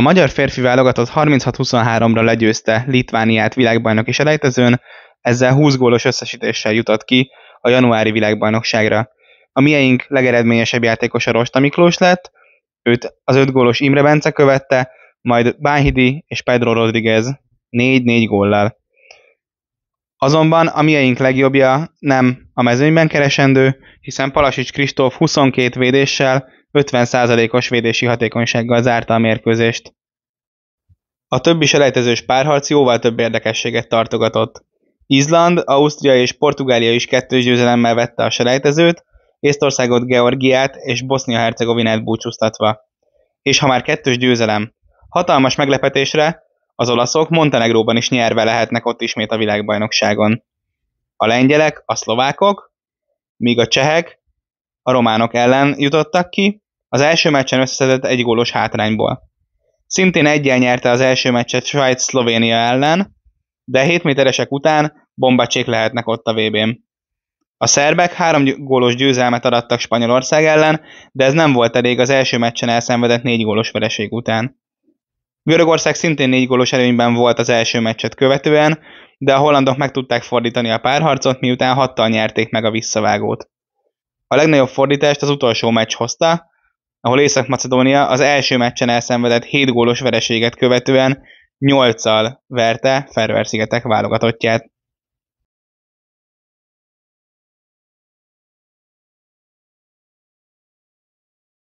A magyar férfi válogatott 36-23-ra legyőzte Litvániát világbajnoki selejtezőn, ezzel 20 gólos összesítéssel jutott ki a januári világbajnokságra. A mieink legeredményesebb játékosa Rosta Miklós lett, őt az 5 gólos Imre Bence követte, majd Báhidi és Pedro Rodriguez 4-4 góllal. Azonban a mieink legjobbja nem a mezőnyben keresendő, hiszen Palasics Kristóf 22 védéssel, 50%-os védési hatékonysággal zárta a mérkőzést. A többi selejtezős párharc jóval több érdekességet tartogatott. Izland, Ausztria és Portugália is kettős győzelemmel vette a selejtezőt, Észtországot, Georgiát és Bosznia-Hercegovinát búcsúztatva. És ha már kettős győzelem, hatalmas meglepetésre az olaszok Montenegróban is nyerve lehetnek ott ismét a világbajnokságon. A lengyelek, a szlovákok, míg a csehek a románok ellen jutottak ki, az első meccsen összeszedett egy gólos hátrányból. Szintén egyen nyerte az első meccset Svájc-Szlovénia ellen, de 7 méteresek után bombacsék lehetnek ott a VB-n. A szerbek három gólos győzelmet adattak Spanyolország ellen, de ez nem volt elég az első meccsen elszenvedett négy gólos vereség után. Görögország szintén négy gólos előnyben volt az első meccset követően, de a hollandok meg tudták fordítani a párharcot, miután hattal nyerték meg a visszavágót. A legnagyobb fordítást az utolsó meccs hozta, ahol Észak-Macedónia az első meccsen elszenvedett 7 gólos vereséget követően 8-al verte Ferver-szigetek válogatottját.